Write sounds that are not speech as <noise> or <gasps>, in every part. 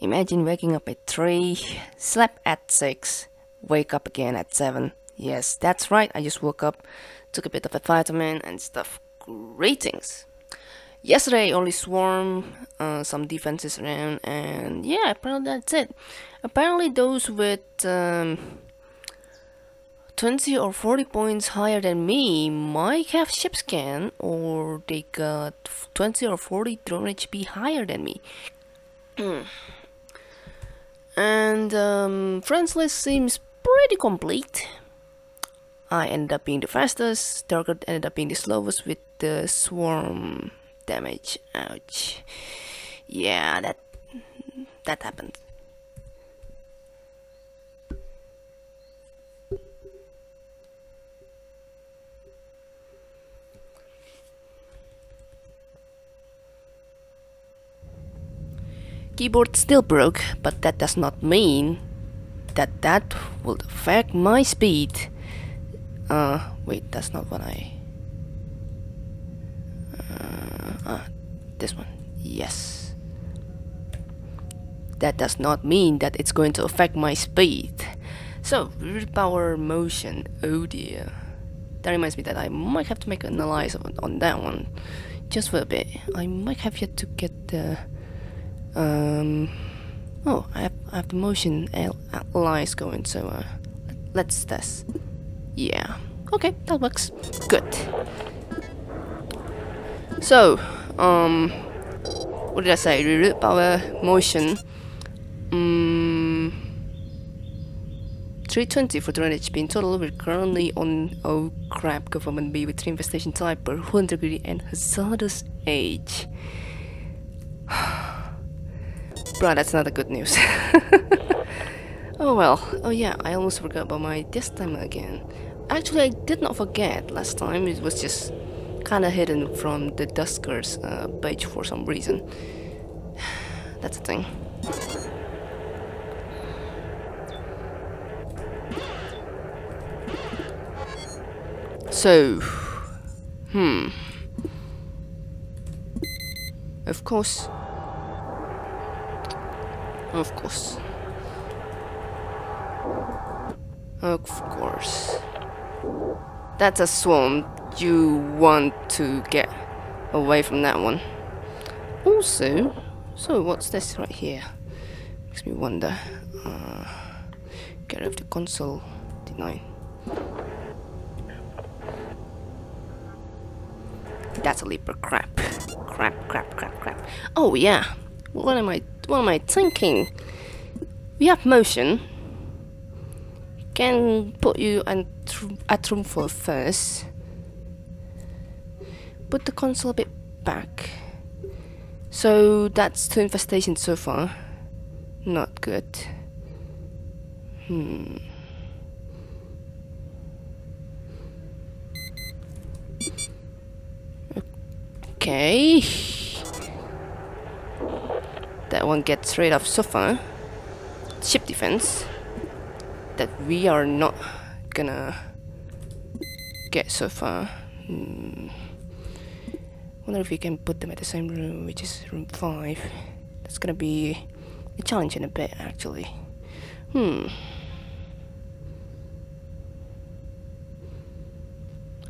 Imagine waking up at 3, slept at 6, wake up again at 7. Yes, that's right, I just woke up, took a bit of a vitamin and stuff. Greetings! Yesterday only swarm, uh, some defenses around, and yeah, apparently that's it. Apparently those with um, 20 or 40 points higher than me might have ship scan, or they got 20 or 40 drone HP higher than me. <clears throat> and um, friends list seems pretty complete. I ended up being the fastest, Target ended up being the slowest with the swarm damage. Ouch. Yeah, that that happened. Keyboard still broke, but that does not mean that that will affect my speed. Uh, wait, that's not what I... Uh, ah, this one. Yes. That does not mean that it's going to affect my speed. So, power motion. Oh dear. That reminds me that I might have to make an analysis on, on that one. Just for a bit. I might have yet to get the... Um, oh, I have, I have the motion lines going, so uh, let's test. Yeah, okay, that works. Good. So, um, what did I say? Reroute power motion. Um, 320 for 200 HP in total. We're currently on oh crap government B with 3 infestation type per 100 degree and hazardous age. <sighs> Bruh, that's not a good news. <laughs> oh well. Oh yeah, I almost forgot about my this time again. Actually, I did not forget last time. It was just kinda hidden from the Duskers uh, page for some reason. <sighs> That's a thing. So, hmm. Of course, of course. Of course. That's a swamp. You want to get away from that one. Also, so what's this right here? Makes me wonder. Uh, get rid of the console. Deny. That's a leap of crap. Crap, crap, crap, crap. Oh yeah. What am I what am I thinking? We have motion. Can put you at room for first. Put the console a bit back. So that's two infestations so far. Not good. Hmm. Okay. That one gets rid of so far. Ship defense. That we are not gonna get so far. Hmm. Wonder if we can put them at the same room, which is room 5. That's gonna be a challenge in a bit, actually. Hmm.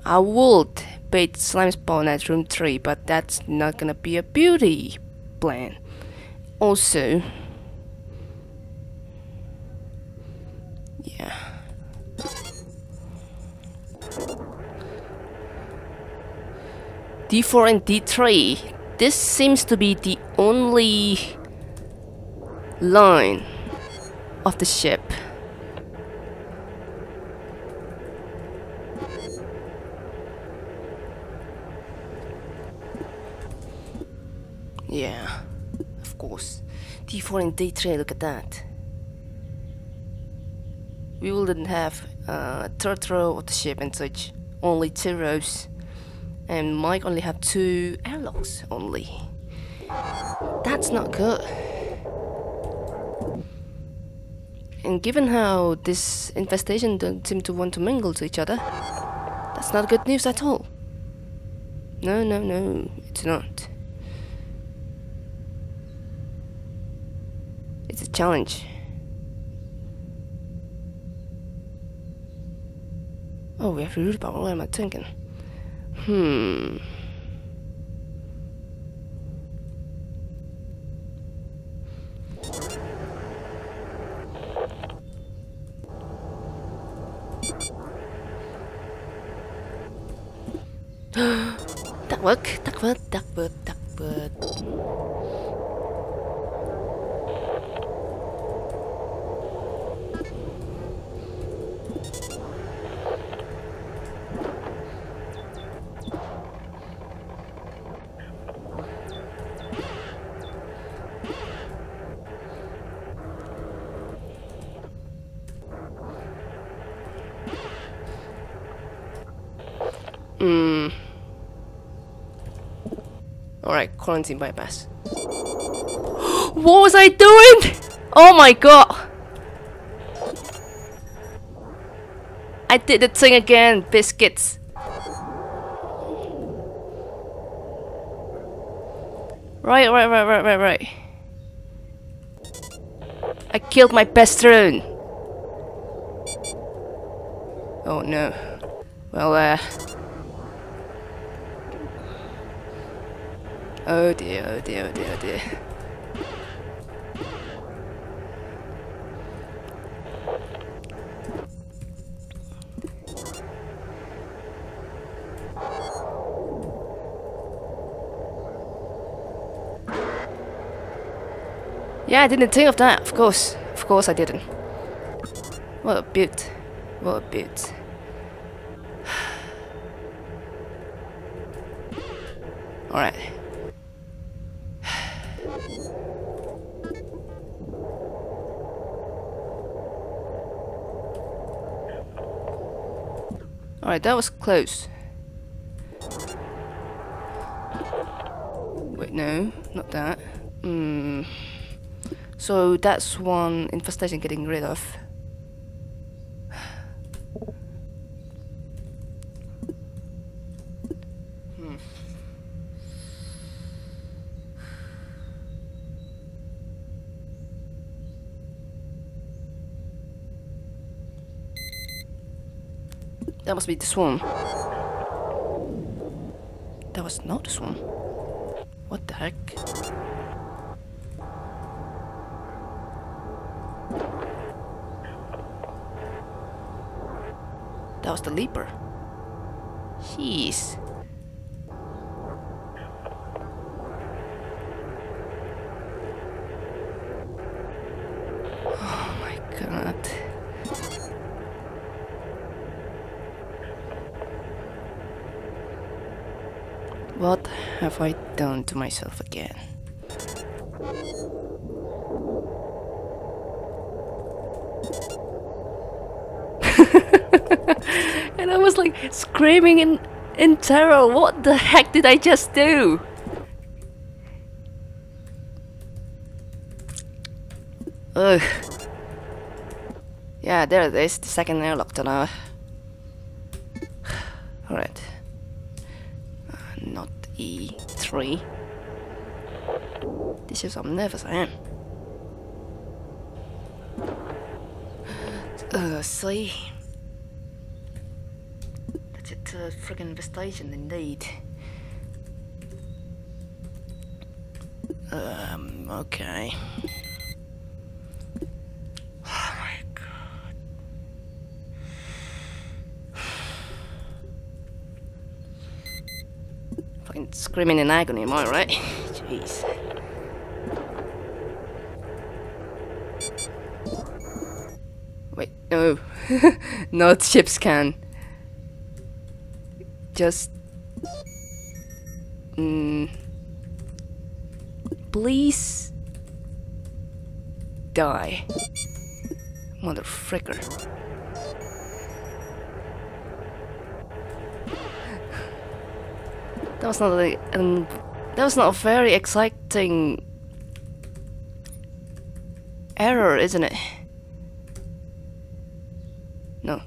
I would bait slime spawn at room 3, but that's not gonna be a beauty plan also. Yeah. D4 and D3 this seems to be the only line of the ship. Yeah course. D4 and D3, look at that. We wouldn't have uh, third row of the ship and such, only two rows. And Mike only have two airlocks only. That's not good. And given how this infestation don't seem to want to mingle to each other, that's not good news at all. No, no, no, it's not. It's a challenge. Oh, we have to root power. What am I thinking? Hmm. <gasps> That work, that work, that work, that work. Hmm. Alright, quarantine bypass. <gasps> what was I doing? Oh my god! I did the thing again, biscuits. Right, right, right, right, right, right. I killed my best drone. Oh no. Well, uh. Oh dear, oh dear, oh dear, oh dear. Yeah, I didn't think of that. Of course, of course I didn't. What a beaut. What a beaut. Alright. Alright, that was close. Wait, no, not that. Hmm. So that's one infestation getting rid of. Hmm. That must be the swarm. That was not the swarm. What the heck? That was the leaper. Jeez. Oh my god. What have I done to myself again? <laughs> and I was like screaming in in terror. What the heck did I just do? Ugh. Yeah, there it is, the second airlock tunnel. <sighs> Alright. Not E3. This is how nervous I am. Uh, see. That's a uh, friggin' infestation indeed. Um, okay. Oh my god. Fucking screaming in agony, am I right? Jeez. Wait, no. <laughs> Not ship scan. Just. Mm, please. Die. Mother That was not a, um, that was not a very exciting error, isn't it? No.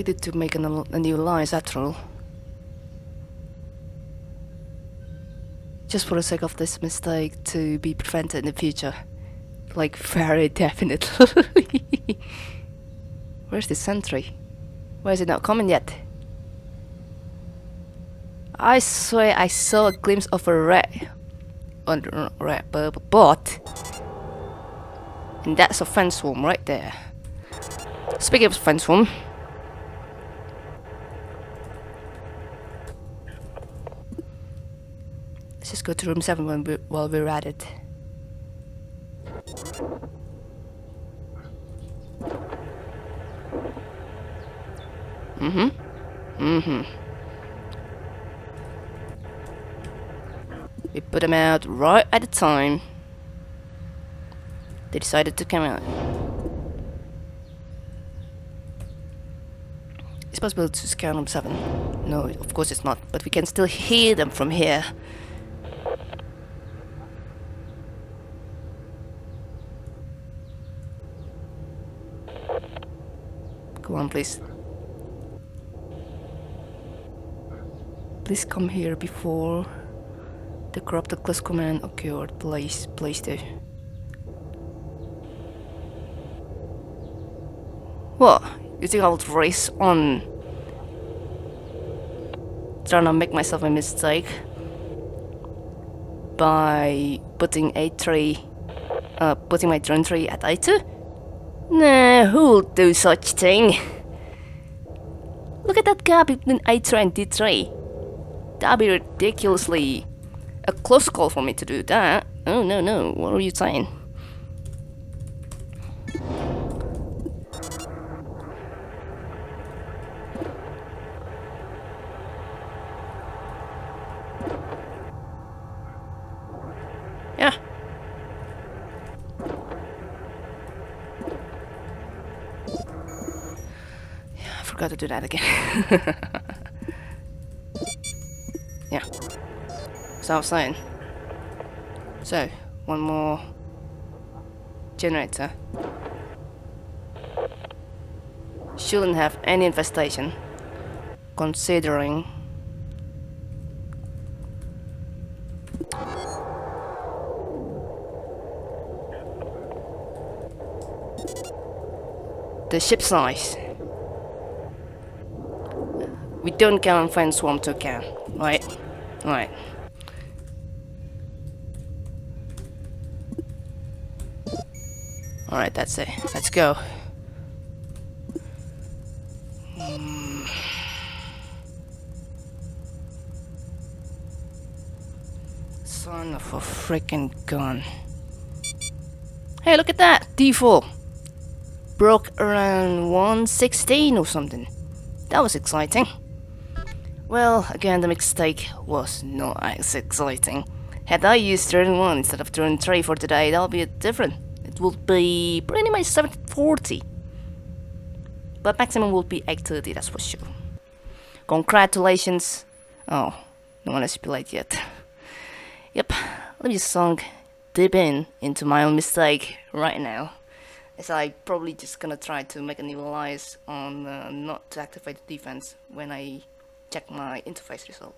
Need to make an, a new alliance after all. Just for the sake of this mistake to be prevented in the future. Like, very definitely. <laughs> Where's the sentry? Why is it not coming yet? I swear I saw a glimpse of a rat on rat bot. And that's a fence swarm right there. Speaking of fence swarm, let's go to room 7 when we, while we're at it. Mm-hmm. Mm-hmm. We put them out right at the time they decided to come out. It's possible to scan room 7. No, of course it's not, but we can still hear them from here. Go on, please. Please come here before the corrupted class command occurred. Please, please do. What? You think I would race on? Trying to make myself a mistake by putting A3, uh, putting my drone tree at A2? Nah, who'll do such thing? Look at that gap between A3 and D3. That'd be ridiculously a close call for me to do that. Oh no no, what are you saying? Yeah. Yeah, I forgot to do that again. <laughs> yeah. So I was saying. So, one more generator. Shouldn't have any infestation, considering the ship size. We don't count on Swarm to account, right? Right. Alright, that's it. Let's go. Hmm. Son of a freaking gun. Hey, look at that! D4! Broke around 116 or something. That was exciting. Well, again, the mistake was not as exciting. Had I used turn 1 instead of turn 3 for today, that would be different it would be pretty much 740. But maximum would be 830, that's for sure. Congratulations. Oh, no one has played yet. Yep, let me just sunk deep in into my own mistake right now. As I probably just gonna try to make a new alliance on uh, not to activate the defense when I check my interface result.